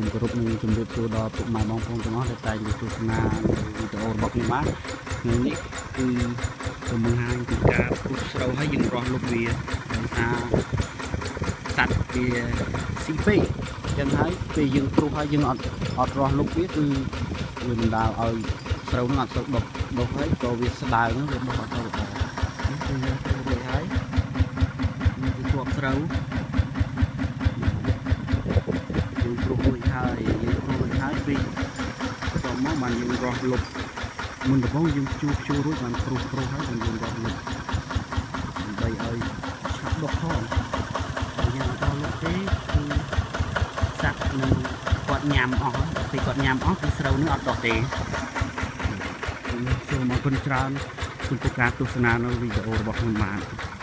សូមគោរពនិងជំរាបសួរដល់ពុកម៉ែបងប្អូនទាំងអស់ដែលតែងតែទស្សនាវីដេអូរបស់ខ្ញុំបាទថ្ងៃនេះគឺសូមបង្ហាញពីការពុះស្រូវហើយយើងរស់លុបវាដោយសារសត្វវាស៊ីពេកអញ្ចឹងហើយពេលយើងពុះហើយយើងអត់អត់រស់លុបវាគឺវាបណ្ដាលឲ្យស្រូវនឹងអត់សូវដុះដុះហើយក៏វាស្ដើងវាដុះអត់ទៅល្អនេះគឺយើងពុះរួចហើយនេះគឺជាប់ស្រូវ យើងព្រោះរួចហើយយើងព្រោះរួចហើយពីដល់មកបានយើងរស់លុបមុនដំបូងយើងជួជួរួចបានព្រោះព្រោះហើយបានយើងរស់លុបដើម្បីឲ្យឆាប់ដុះផងតែយើងអត់ដល់លុបទេគឺសត្វនឹងគាត់ញ៉ាំអស់ដល់ពេលគាត់ញ៉ាំអស់គឺស្រូវនឹងអត់ដុះទេសូមអរគុណច្រើនចំពោះការទស្សនានៅវីដេអូរបស់ខ្ញុំបាទ